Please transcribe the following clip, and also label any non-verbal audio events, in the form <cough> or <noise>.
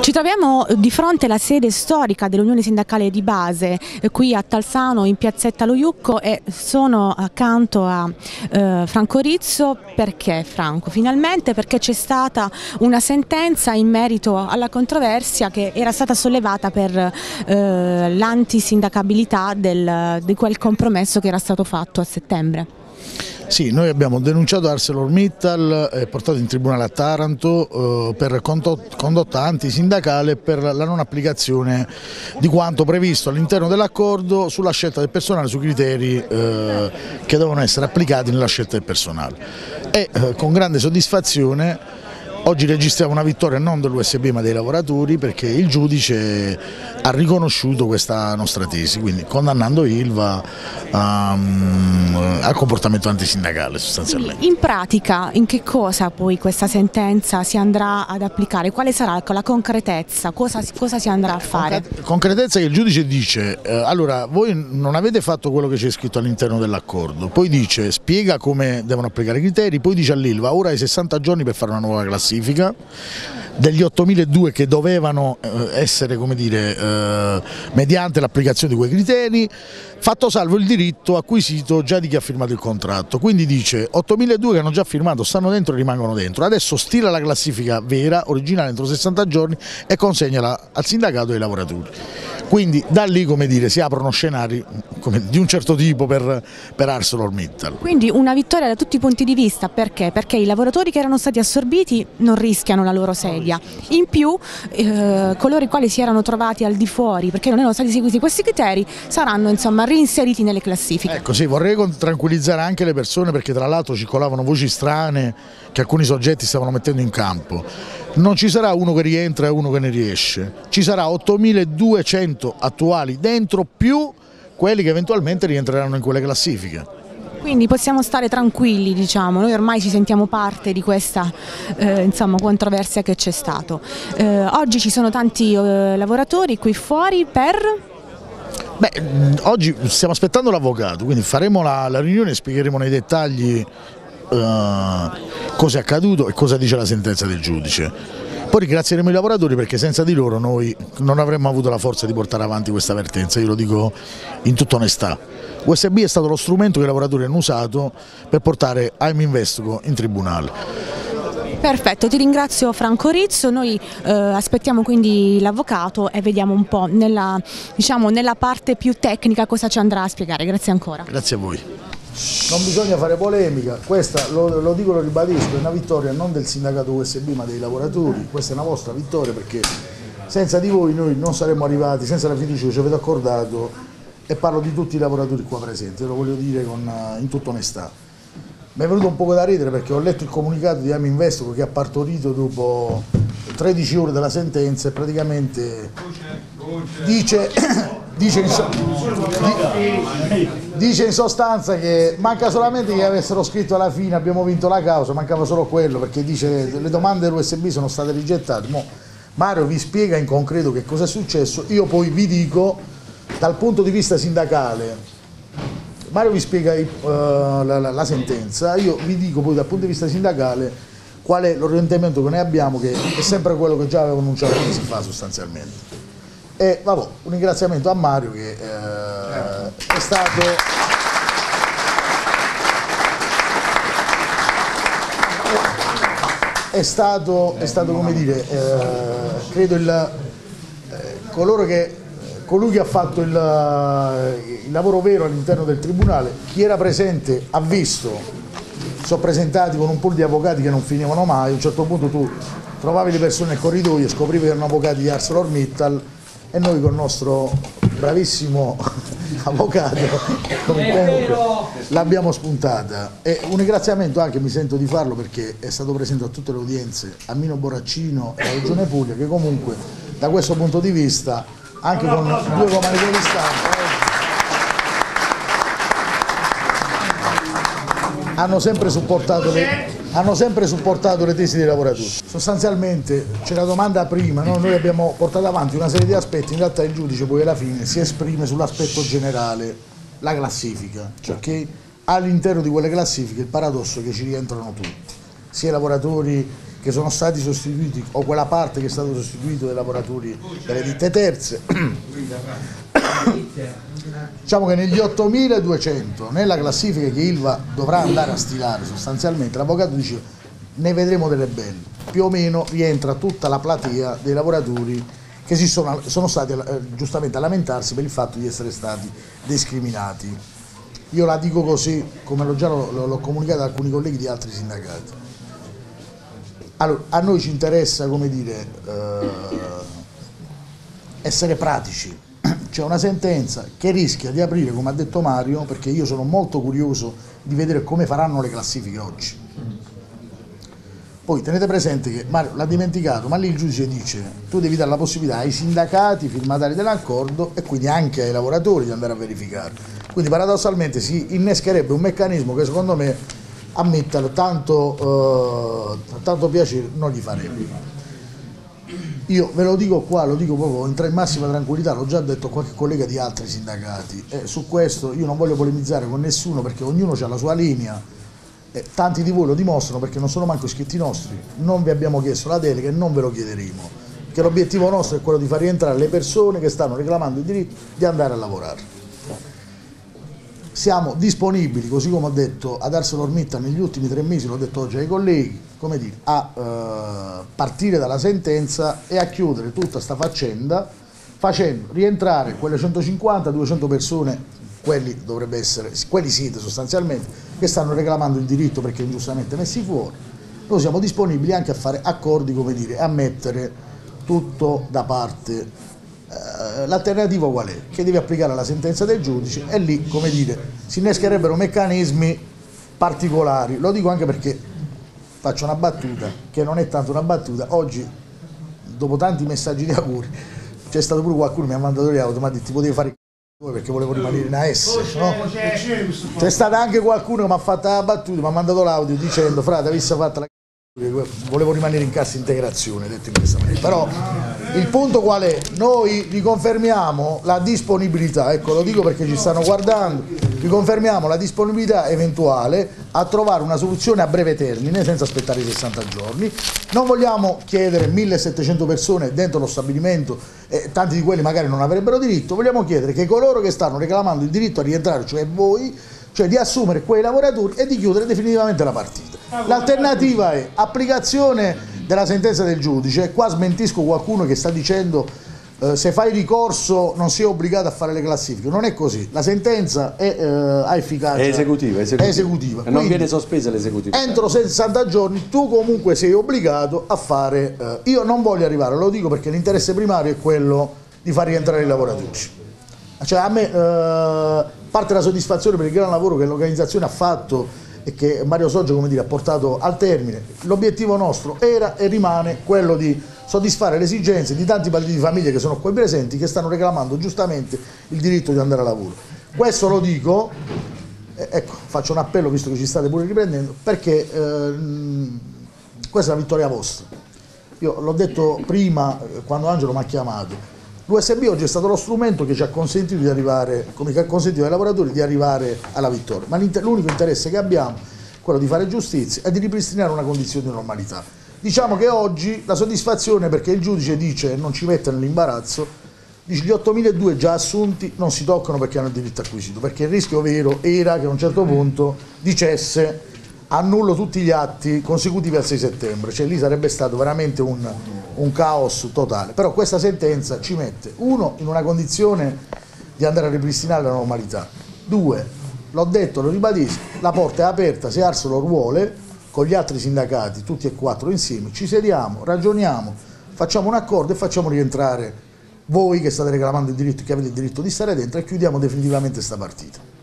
Ci troviamo di fronte alla sede storica dell'Unione Sindacale di Base, eh, qui a Talsano in piazzetta Lo Iucco e sono accanto a eh, Franco Rizzo. Perché Franco? Finalmente perché c'è stata una sentenza in merito alla controversia che era stata sollevata per eh, l'antisindacabilità di quel compromesso che era stato fatto a settembre. Sì, noi abbiamo denunciato ArcelorMittal e portato in tribunale a Taranto eh, per condotta antisindacale e per la non applicazione di quanto previsto all'interno dell'accordo sulla scelta del personale, sui criteri eh, che devono essere applicati nella scelta del personale. E eh, con grande soddisfazione Oggi registriamo una vittoria non dell'USB ma dei lavoratori perché il giudice ha riconosciuto questa nostra tesi, quindi condannando Ilva um, al comportamento antisindacale sostanzialmente. In pratica in che cosa poi questa sentenza si andrà ad applicare? Quale sarà la concretezza? Cosa, cosa si andrà a fare? Concretezza che il giudice dice, eh, allora voi non avete fatto quello che c'è scritto all'interno dell'accordo, poi dice, spiega come devono applicare i criteri, poi dice all'Ilva ora hai 60 giorni per fare una nuova classifica degli 8.002 che dovevano eh, essere dire, eh, mediante l'applicazione di quei criteri, fatto salvo il diritto acquisito già di chi ha firmato il contratto. Quindi dice 8.002 che hanno già firmato, stanno dentro e rimangono dentro. Adesso stila la classifica vera, originale entro 60 giorni e consegnala al sindacato e ai lavoratori. Quindi da lì dire, si aprono scenari come, di un certo tipo per, per ArcelorMittal. Quindi una vittoria da tutti i punti di vista, perché? Perché i lavoratori che erano stati assorbiti non rischiano la loro sedia, in più eh, coloro i quali si erano trovati al di fuori perché non erano stati seguiti questi criteri saranno insomma reinseriti nelle classifiche. Ecco sì, vorrei tranquillizzare anche le persone perché tra l'altro circolavano voci strane che alcuni soggetti stavano mettendo in campo non ci sarà uno che rientra e uno che ne riesce, ci sarà 8200 attuali dentro più quelli che eventualmente rientreranno in quelle classifiche. Quindi possiamo stare tranquilli, diciamo. noi ormai ci sentiamo parte di questa eh, insomma, controversia che c'è stato. Eh, oggi ci sono tanti eh, lavoratori qui fuori per... Beh, oggi stiamo aspettando l'avvocato, quindi faremo la, la riunione e spiegheremo nei dettagli eh, cosa è accaduto e cosa dice la sentenza del giudice. Poi ringrazieremo i lavoratori perché senza di loro noi non avremmo avuto la forza di portare avanti questa vertenza, io lo dico in tutta onestà. USB è stato lo strumento che i lavoratori hanno usato per portare AIM Investigo in tribunale. Perfetto, ti ringrazio Franco Rizzo, noi eh, aspettiamo quindi l'avvocato e vediamo un po' nella, diciamo, nella parte più tecnica cosa ci andrà a spiegare, grazie ancora. Grazie a voi. Non bisogna fare polemica, questa lo, lo dico e lo ribadisco, è una vittoria non del sindacato USB ma dei lavoratori, questa è una vostra vittoria perché senza di voi noi non saremmo arrivati, senza la fiducia che ci avete accordato e parlo di tutti i lavoratori qua presenti, lo voglio dire con, in tutta onestà. Mi è venuto un po' da ridere perché ho letto il comunicato di Ami Investico che ha partorito dopo 13 ore della sentenza e praticamente dice dice in, so dice in, sostanza che manca solamente che avessero scritto alla fine abbiamo vinto la causa, mancava solo quello perché dice le domande dell'USB sono state rigettate. Mo Mario vi spiega in concreto che cosa è successo, io poi vi dico dal punto di vista sindacale, Mario vi spiega uh, la, la, la sentenza, io vi dico poi dal punto di vista sindacale qual è l'orientamento che noi abbiamo che è sempre quello che già avevo annunciato mesi fa sostanzialmente. E vabbè, un ringraziamento a Mario che eh, è stato... È stato, è stato come dire, eh, credo il, eh, coloro che, colui che ha fatto il, il lavoro vero all'interno del tribunale, chi era presente ha visto, sono presentati con un pool di avvocati che non finivano mai, a un certo punto tu trovavi le persone nel corridoio e scoprivi che erano avvocati di ArcelorMittal e noi con il nostro bravissimo <laughs> avvocato l'abbiamo spuntata. E un ringraziamento anche mi sento di farlo perché è stato presente a tutte le udienze a Mino Boraccino e alla Regione Puglia che comunque da questo punto di vista anche con due comunicazioni di stampa hanno sempre supportato le hanno sempre supportato le tesi dei lavoratori. Sostanzialmente c'è la domanda prima, no? noi abbiamo portato avanti una serie di aspetti, in realtà il giudice poi alla fine si esprime sull'aspetto generale, la classifica, perché certo. all'interno di quelle classifiche il paradosso è che ci rientrano tutti, sia i lavoratori che sono stati sostituiti o quella parte che è stata sostituita dai lavoratori delle ditte terze. Diciamo che negli 8200 nella classifica che Ilva dovrà andare a stilare sostanzialmente l'avvocato dice ne vedremo delle belle più o meno rientra tutta la platea dei lavoratori che si sono, sono stati eh, giustamente a lamentarsi per il fatto di essere stati discriminati. Io la dico così come l'ho già l'ho comunicato ad alcuni colleghi di altri sindacati. Allora, a noi ci interessa, come dire, eh, essere pratici. C'è una sentenza che rischia di aprire, come ha detto Mario, perché io sono molto curioso di vedere come faranno le classifiche oggi. Poi tenete presente che Mario l'ha dimenticato, ma lì il giudice dice tu devi dare la possibilità ai sindacati firmatari dell'accordo e quindi anche ai lavoratori di andare a verificare. Quindi paradossalmente si innescherebbe un meccanismo che secondo me ammetterlo, tanto, eh, tanto piacere non gli farebbe. Io ve lo dico qua, lo dico proprio in massima tranquillità, l'ho già detto a qualche collega di altri sindacati. E su questo io non voglio polemizzare con nessuno perché ognuno ha la sua linea e tanti di voi lo dimostrano perché non sono manco iscritti nostri, non vi abbiamo chiesto la delega e non ve lo chiederemo, perché l'obiettivo nostro è quello di far rientrare le persone che stanno reclamando il diritto di andare a lavorare siamo disponibili, così come ho detto ad ArcelorMittal negli ultimi tre mesi, l'ho detto oggi ai colleghi, dire, a eh, partire dalla sentenza e a chiudere tutta questa faccenda facendo rientrare quelle 150-200 persone, quelli dovrebbe essere, quelli siete sostanzialmente, che stanno reclamando il diritto perché ingiustamente messi fuori. Noi siamo disponibili anche a fare accordi, come dire, a mettere tutto da parte l'alternativa qual è? Che devi applicare la sentenza del giudice e lì, come dire, si innescherebbero meccanismi particolari. Lo dico anche perché faccio una battuta, che non è tanto una battuta, oggi, dopo tanti messaggi di auguri, c'è stato pure qualcuno che mi ha mandato le auto, mi ha detto ti potevi fare il perché volevo rimanere in AS no? c'è stato anche qualcuno che mi ha fatto la battuta mi ha mandato l'audio dicendo frate avessi fatto la volevo rimanere in cassa integrazione detto in questa maniera però il punto qual è? Noi riconfermiamo la disponibilità, ecco lo dico perché ci stanno guardando, riconfermiamo la disponibilità eventuale a trovare una soluzione a breve termine senza aspettare i 60 giorni. Non vogliamo chiedere 1700 persone dentro lo stabilimento e tanti di quelli magari non avrebbero diritto, vogliamo chiedere che coloro che stanno reclamando il diritto a rientrare, cioè voi, cioè di assumere quei lavoratori e di chiudere definitivamente la partita. L'alternativa è applicazione della sentenza del giudice, qua smentisco qualcuno che sta dicendo eh, se fai ricorso non sei obbligato a fare le classifiche, non è così, la sentenza è, eh, ha efficacia, è esecutiva, esecutiva. È esecutiva. non Quindi, viene sospesa l'esecutività. Entro 60 giorni tu comunque sei obbligato a fare, eh, io non voglio arrivare, lo dico perché l'interesse primario è quello di far rientrare i lavoratori. Cioè a me eh, parte la soddisfazione per il gran lavoro che l'organizzazione ha fatto e che Mario Soggio dire, ha portato al termine. L'obiettivo nostro era e rimane quello di soddisfare le esigenze di tanti partiti di famiglie che sono qui presenti che stanno reclamando giustamente il diritto di andare a lavoro. Questo lo dico, ecco, faccio un appello visto che ci state pure riprendendo, perché eh, questa è una vittoria vostra. Io l'ho detto prima eh, quando Angelo mi ha chiamato, L'USB oggi è stato lo strumento che ci ha consentito di arrivare, come che ha consentito ai lavoratori di arrivare alla vittoria, ma l'unico interesse che abbiamo è quello di fare giustizia e di ripristinare una condizione di normalità. Diciamo che oggi la soddisfazione perché il giudice dice non ci mette nell'imbarazzo, dice gli 8.200 già assunti non si toccano perché hanno il diritto acquisito, perché il rischio vero era che a un certo punto dicesse annullo tutti gli atti consecutivi al 6 settembre, cioè lì sarebbe stato veramente un, un caos totale, però questa sentenza ci mette, uno, in una condizione di andare a ripristinare la normalità, due, l'ho detto, lo ribadisco, la porta è aperta se Arselo vuole, con gli altri sindacati, tutti e quattro insieme, ci sediamo, ragioniamo, facciamo un accordo e facciamo rientrare voi che state reclamando il diritto, che avete il diritto di stare dentro e chiudiamo definitivamente questa partita.